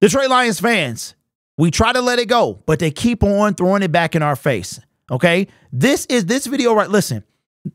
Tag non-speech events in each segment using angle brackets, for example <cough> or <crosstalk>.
Detroit Lions fans, we try to let it go, but they keep on throwing it back in our face. Okay. This is this video, right? Listen,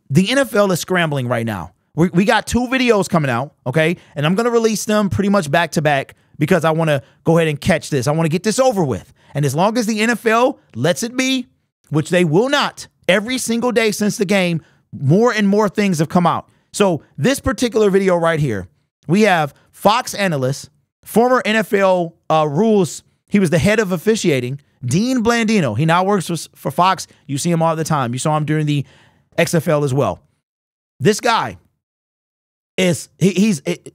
the NFL is scrambling right now. We, we got two videos coming out. Okay. And I'm going to release them pretty much back to back because I want to go ahead and catch this. I want to get this over with. And as long as the NFL lets it be, which they will not, every single day since the game, more and more things have come out. So, this particular video right here, we have Fox analyst, former NFL uh, rules, he was the head of officiating, Dean Blandino. He now works for, for Fox. You see him all the time. You saw him during the XFL as well. This guy is, he, he's, it,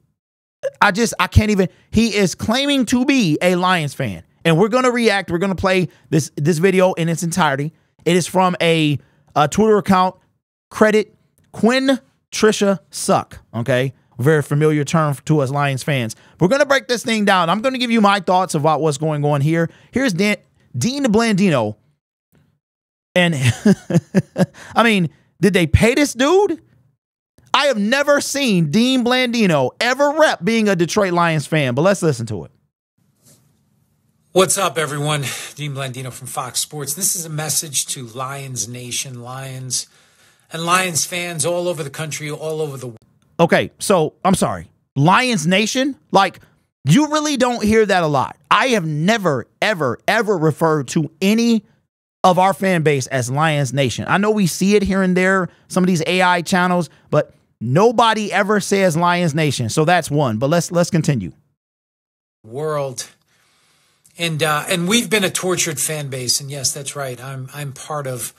I just, I can't even, he is claiming to be a Lions fan. And we're going to react. We're going to play this, this video in its entirety. It is from a, a Twitter account, credit Quinn Tricia Suck. Okay. Very familiar term to us Lions fans. We're going to break this thing down. I'm going to give you my thoughts about what's going on here. Here's Dan, Dean Blandino. And <laughs> I mean, did they pay this dude? I have never seen Dean Blandino ever rep being a Detroit Lions fan, but let's listen to it. What's up, everyone? Dean Blandino from Fox Sports. This is a message to Lions Nation, Lions, and Lions fans all over the country, all over the world. Okay, so I'm sorry. Lions Nation? Like, you really don't hear that a lot. I have never, ever, ever referred to any of our fan base as Lions Nation. I know we see it here and there, some of these AI channels, but nobody ever says Lions Nation. So that's one. But let's let's continue. World. And uh, and we've been a tortured fan base, and yes, that's right. I'm I'm part of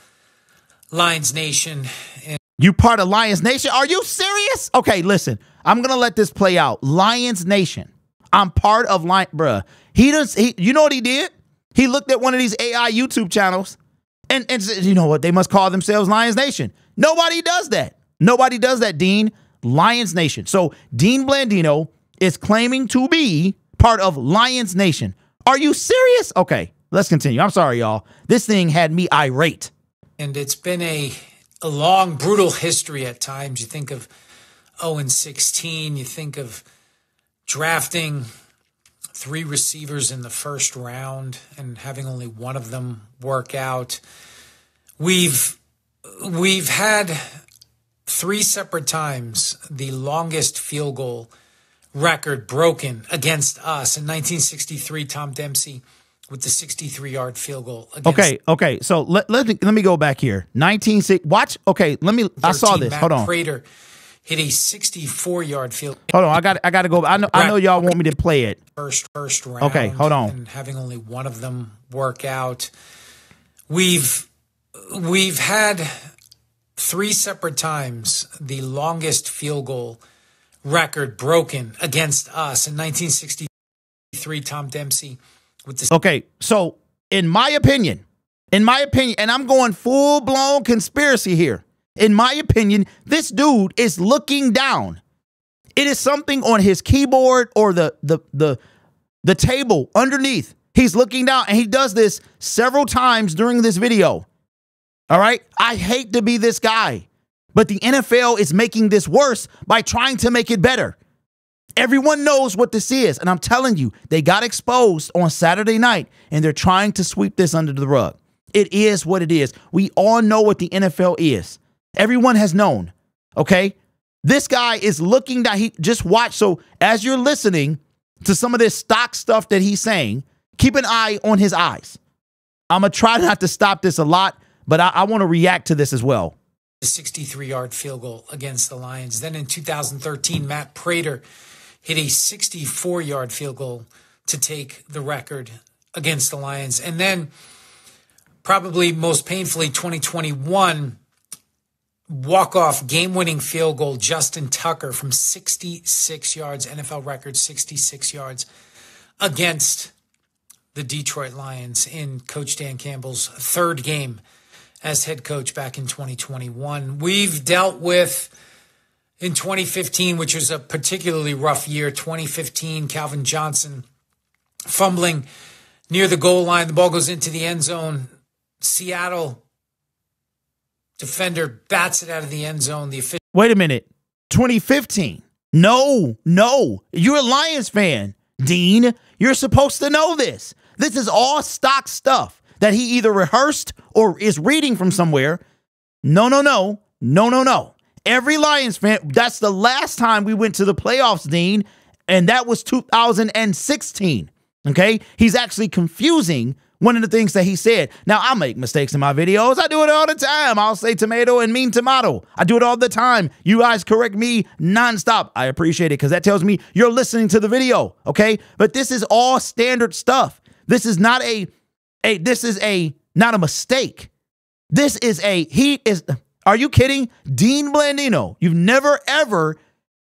Lions Nation. And- you part of Lions Nation? Are you serious? Okay, listen. I'm gonna let this play out. Lions Nation. I'm part of Lion, bruh. He does. He, you know what he did? He looked at one of these AI YouTube channels and and said, you know what? They must call themselves Lions Nation. Nobody does that. Nobody does that. Dean Lions Nation. So Dean Blandino is claiming to be part of Lions Nation. Are you serious? Okay, let's continue. I'm sorry, y'all. This thing had me irate. And it's been a a long, brutal history at times. You think of 0 and 16, you think of drafting three receivers in the first round and having only one of them work out. We've we've had three separate times the longest field goal record broken against us in 1963 Tom Dempsey with the 63 yard field goal. okay, okay. So let, let, me, let me go back here. 19 watch. Okay, let me I saw this. Matt Hold on. Prater hit a 64 yard field. Hold on. I got I got to go. I know I know y'all want me to play it. First first round. Okay, hold on. And having only one of them work out. We've we've had three separate times the longest field goal record broken against us in 1963 Tom Dempsey Okay, so in my opinion, in my opinion, and I'm going full blown conspiracy here. In my opinion, this dude is looking down. It is something on his keyboard or the the the the table underneath. He's looking down and he does this several times during this video. All right? I hate to be this guy, but the NFL is making this worse by trying to make it better. Everyone knows what this is. And I'm telling you, they got exposed on Saturday night and they're trying to sweep this under the rug. It is what it is. We all know what the NFL is. Everyone has known. Okay? This guy is looking that He just watch. So as you're listening to some of this stock stuff that he's saying, keep an eye on his eyes. I'm gonna try not to stop this a lot, but I, I want to react to this as well. The 63 yard field goal against the Lions. Then in 2013, Matt Prater hit a 64 yard field goal to take the record against the Lions. And then, probably most painfully, 2021 walk off game winning field goal, Justin Tucker from 66 yards, NFL record 66 yards against the Detroit Lions in Coach Dan Campbell's third game as head coach back in 2021. We've dealt with in 2015, which was a particularly rough year, 2015, Calvin Johnson fumbling near the goal line. The ball goes into the end zone. Seattle defender bats it out of the end zone. The official. Wait a minute. 2015. No, no. You're a Lions fan. Dean. You're supposed to know this. This is all stock stuff that he either rehearsed or is reading from somewhere. No, no, no. No, no, no. Every Lions fan, that's the last time we went to the playoffs, Dean, and that was 2016. Okay? He's actually confusing one of the things that he said. Now, I make mistakes in my videos. I do it all the time. I'll say tomato and mean tomato. I do it all the time. You guys correct me nonstop. I appreciate it because that tells me you're listening to the video. Okay? But this is all standard stuff. This is not a a this is a not a mistake. This is a he is are you kidding? Dean Blandino. You've never ever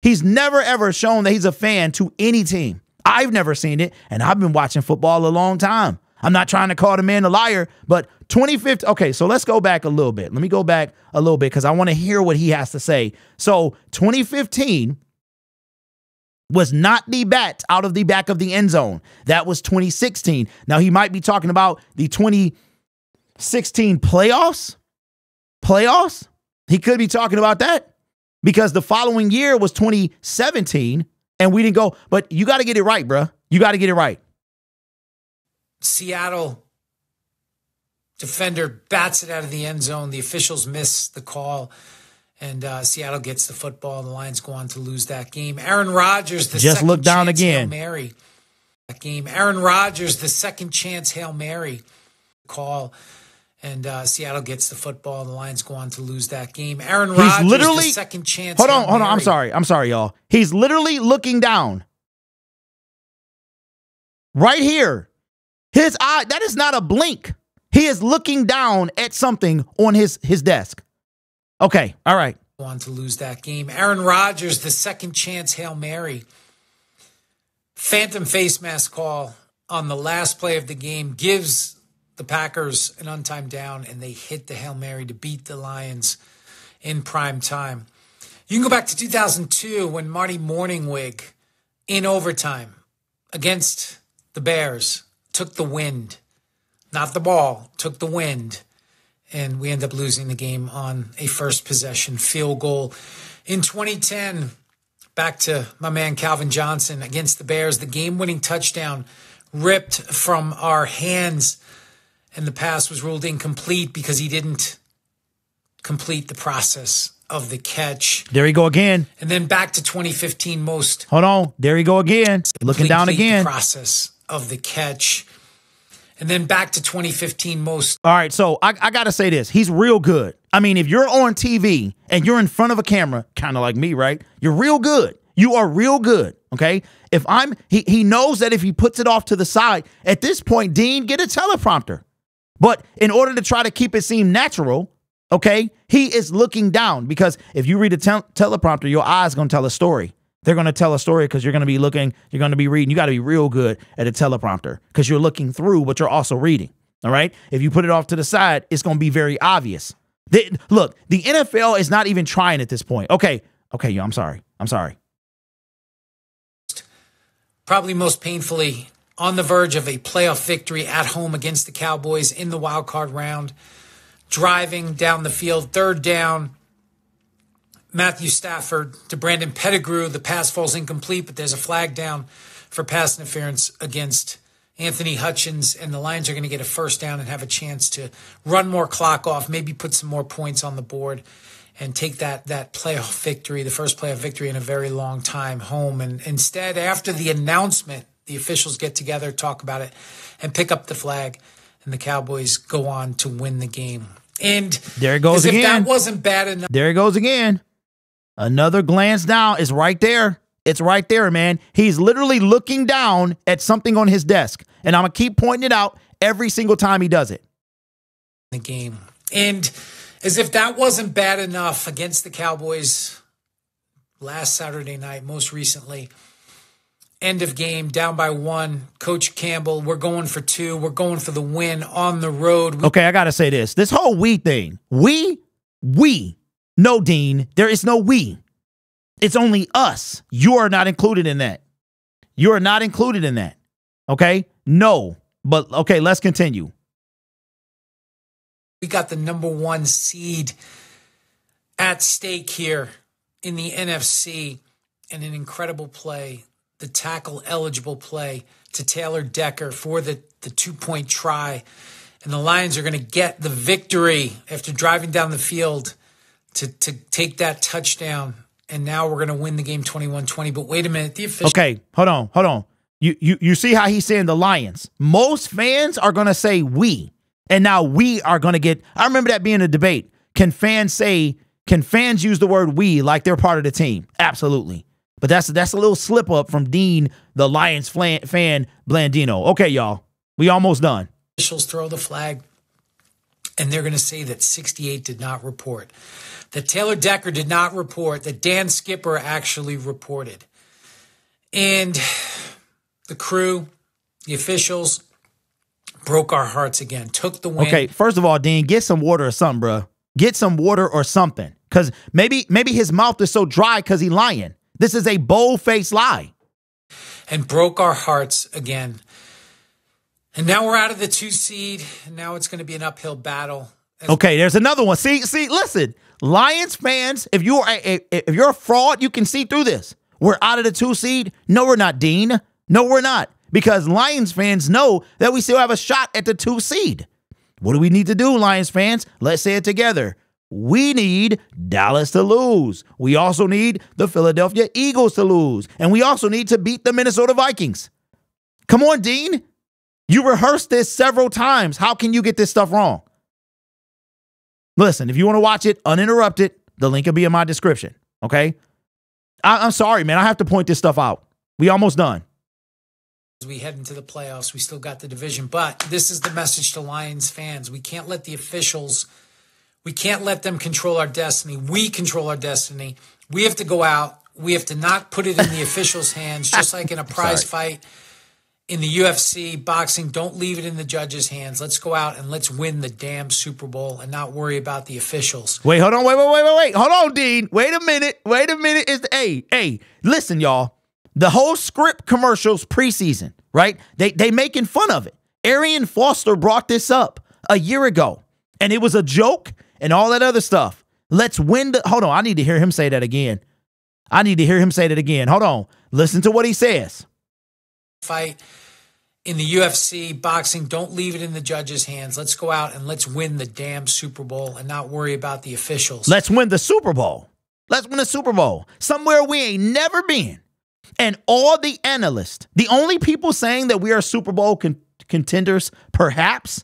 he's never ever shown that he's a fan to any team. I've never seen it and I've been watching football a long time. I'm not trying to call the man a liar, but 2015. Okay, so let's go back a little bit. Let me go back a little bit because I want to hear what he has to say. So 2015 was not the bat out of the back of the end zone. That was 2016. Now he might be talking about the 2016 playoffs. Playoffs? He could be talking about that because the following year was 2017 and we didn't go. But you got to get it right, bruh. You got to get it right. Seattle defender bats it out of the end zone. The officials miss the call, and uh, Seattle gets the football. The Lions go on to lose that game. Aaron Rodgers, the just look down again. Hail Mary. That game. Aaron Rodgers, the second chance Hail Mary call. And uh, Seattle gets the football. The Lions go on to lose that game. Aaron Rodgers, He's literally, second chance. Hold on, hold on. I'm sorry. I'm sorry, y'all. He's literally looking down. Right here. His eye, that is not a blink. He is looking down at something on his his desk. Okay, all right. Want to lose that game. Aaron Rodgers, the second chance Hail Mary. Phantom face mask call on the last play of the game gives the Packers an untimed down and they hit the Hail Mary to beat the Lions in prime time. You can go back to 2002 when Marty Mornhinweg in overtime against the Bears took the wind, not the ball, took the wind. And we end up losing the game on a first possession field goal. In 2010, back to my man Calvin Johnson against the Bears, the game winning touchdown ripped from our hands. And the pass was ruled incomplete because he didn't complete the process of the catch. There you go again. And then back to 2015 most. Hold on. There you go again. Looking down again. process of the catch. And then back to 2015 most. All right, so I, I got to say this. He's real good. I mean, if you're on TV and you're in front of a camera, kind of like me, right? You're real good. You are real good. Okay. If I'm, he, he knows that if he puts it off to the side, at this point, Dean, get a teleprompter. But in order to try to keep it seem natural, okay, he is looking down because if you read a te- teleprompter, your eyes going to tell a story. They're going to tell a story because you're going to be looking, you're going to be reading. You got to be real good at a teleprompter because you're looking through, but you're also reading. All right. If you put it off to the side, it's going to be very obvious. They, look, the NFL is not even trying at this point. Okay. Okay. Yo, I'm sorry. I'm sorry. Probably most painfully on the verge of a playoff victory at home against the Cowboys in the wild card round, driving down the field, third down Matthew Stafford to Brandon Pettigrew. The pass falls incomplete, but there's a flag down for pass interference against Anthony Hitchens, and the Lions are going to get a first down and have a chance to run more clock off, maybe put some more points on the board, and take that that playoff victory, the first playoff victory in a very long time, home. And instead, after the announcement, the officials get together, talk about it, and pick up the flag, and the Cowboys go on to win the game. And there it goes again. If that wasn't bad enough, there it goes again. Another glance down is right there. It's right there, man. He's literally looking down at something on his desk. And I'm going to keep pointing it out every single time he does it. The game. And as if that wasn't bad enough against the Cowboys last Saturday night, most recently, end of game, down by one. Coach Campbell, we're going for two. We're going for the win on the road. We- okay, I got to say this. This whole we thing, we, we no, Dean, there is no we. It's only us. You are not included in that. You are not included in that. Okay? No. But okay, let's continue. We got the number one seed at stake here in the NFC and an incredible play the tackle eligible play to Taylor Decker for the, the two point try. And the Lions are going to get the victory after driving down the field to, to take that touchdown. And now we're going to win the game 21 20. But wait a minute. The official. Okay, hold on, hold on. You, you, you see how he's saying the Lions. Most fans are going to say we. And now we are going to get. I remember that being a debate. Can fans say, can fans use the word we like they're part of the team? Absolutely. But that's that's a little slip up from Dean, the Lions fan, fan Blandino. Okay, y'all, we almost done. Officials throw the flag, and they're going to say that 68 did not report, that Taylor Decker did not report, that Dan Skipper actually reported, and the crew, the officials, broke our hearts again. Took the win. Okay, first of all, Dean, get some water or something, bro. Get some water or something, because maybe maybe his mouth is so dry because he lying. This is a bold faced lie. And broke our hearts again. And now we're out of the two seed, and now it's going to be an uphill battle. Okay, there's another one. See, see, listen, Lions fans, if you are a, if you're a fraud, you can see through this. We're out of the two seed. No, we're not, Dean. No, we're not, because Lions fans know that we still have a shot at the two seed. What do we need to do, Lions fans? Let's say it together. We need Dallas to lose. We also need the Philadelphia Eagles to lose. And we also need to beat the Minnesota Vikings. Come on, Dean. You rehearsed this several times. How can you get this stuff wrong? Listen, if you want to watch it uninterrupted, the link will be in my description. Okay. I- am sorry, man. I have to point this stuff out. We almost done. As we head into the playoffs, we still got the division, but this is the message to Lions fans. We can't let the officials we can't let them control our destiny. We control our destiny. We have to go out. We have to not put it in the <laughs> officials' hands, just like in a prize fight in the UFC, boxing. Don't leave it in the judges' hands. Let's go out and let's win the damn Super Bowl and not worry about the officials. Wait, hold on. Wait, wait, wait, wait, wait. Hold on, Dean. Wait a minute. Wait a minute. Is the hey, hey, listen, y'all. The whole script commercials preseason, right? They they making fun of it. Arian Foster brought this up a year ago, and it was a joke and all that other stuff. Let's win the. Hold on. I need to hear him say that again. I need to hear him say that again. Hold on. Listen to what he says. Fight in the UFC, boxing, don't leave it in the judges' hands. Let's go out and let's win the damn Super Bowl and not worry about the officials. Let's win the Super Bowl. Let's win the Super Bowl. Somewhere we ain't never been. And all the analysts, the only people saying that we are Super Bowl con- contenders, perhaps,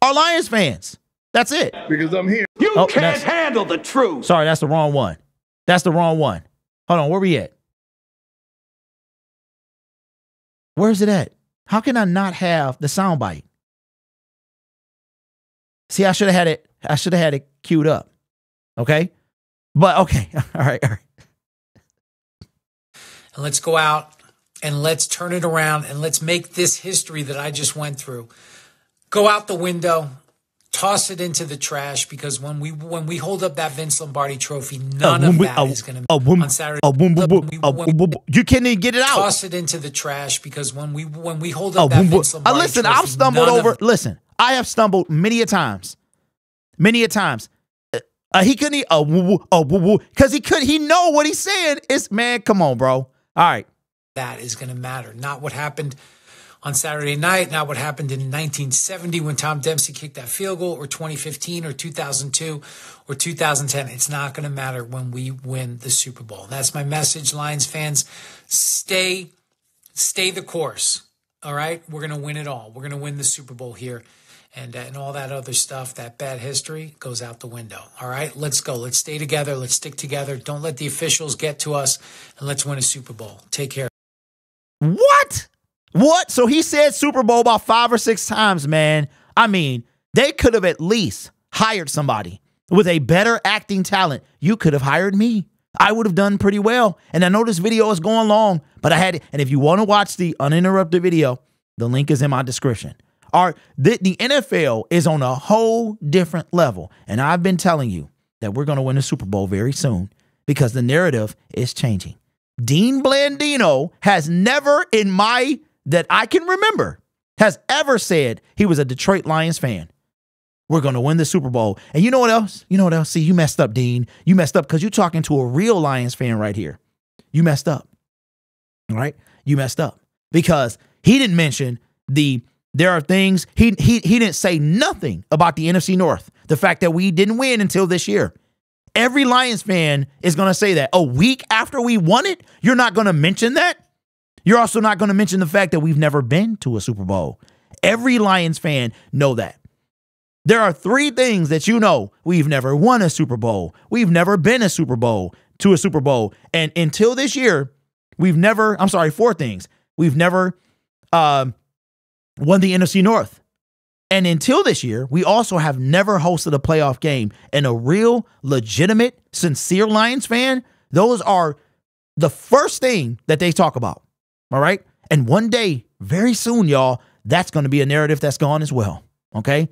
are Lions fans. That's it. Because I'm here. You oh, can't handle the truth. Sorry, that's the wrong one. That's the wrong one. Hold on, where we at? Where's it at? How can I not have the soundbite? See, I should have had it. I should have had it queued up. Okay, but okay. <laughs> All right, all right. And let's go out and let's turn it around and let's make this history that I just went through go out the window toss it into the trash because when we when we hold up that Vince Lombardi trophy, none uh, of that uh, is going to uh, on Saturday. Uh, boom, boom, boom, when, you can't even get it out. Toss it into the trash because when we when we hold up that Vince uh, Lombardi listen, trophy, I've stumbled over. Of, listen, I have stumbled many a times, many a times. Uh, he couldn't. Uh, woo, woo, woo, woo, because he could. He know what he's saying. It's man. Come on, bro. All right. That is going to matter. Not what happened on Saturday night, not what happened in 1970 when Tom Dempsey kicked that field goal, or 2015, or 2002, or 2010. It's not going to matter when we win the Super Bowl. That's my message, Lions fans. Stay, stay the course. All right, we're going to win it all. We're going to win the Super Bowl here. And, uh, and all that other stuff, that bad history goes out the window. All right, let's go. Let's stay together. Let's stick together. Don't let the officials get to us, and let's win a Super Bowl. Take care. What? What? So he said Super Bowl about five or six times, man. I mean, they could have at least hired somebody with a better acting talent. You could have hired me. I would have done pretty well. And I know this video is going long, but I had, and if you want to watch the uninterrupted video, the link is in my description. Our, the, the NFL is on a whole different level. And I've been telling you that we're going to win the Super Bowl very soon because the narrative is changing. Dean Blandino has never in my that I can remember has ever said he was a Detroit Lions fan. We're going to win the Super Bowl. And you know what else? You know what else? See, you messed up, Dean. You messed up because you're talking to a real Lions fan right here. You messed up. All right. You messed up because he didn't mention the there are things he he he didn't say nothing about the NFC North. The fact that we didn't win until this year. Every Lions fan is going to say that a week after we won it, you're not going to mention that. You're also not going to mention the fact that we've never been to a Super Bowl. Every Lions fan know that. There are three things that you know. We've never won a Super Bowl. We've never been a Super Bowl to a Super Bowl. And until this year, we've never, I'm sorry, four things. We've never uh, won the NFC North. And until this year, we also have never hosted a playoff game. And a real, legitimate, sincere Lions fan, those are the first thing that they talk about. All right. And one day, very soon, y'all, that's going to be a narrative that's gone as well. Okay.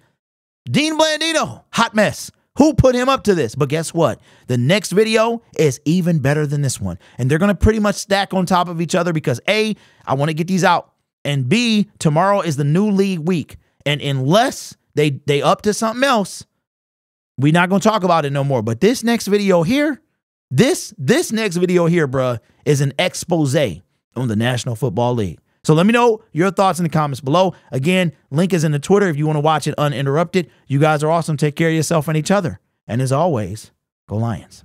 Dean Blandino, hot mess. Who put him up to this? But guess what? The next video is even better than this one. And they're going to pretty much stack on top of each other because A, I want to get these out. And B, tomorrow is the new league week. And unless they they up to something else, we're not going to talk about it no more. But this next video here, this this next video here, bruh, is an expose on the National Football League. So let me know your thoughts in the comments below. Again, link is in the Twitter if you want to watch it uninterrupted. You guys are awesome. Take care of yourself and each other. And as always, go Lions.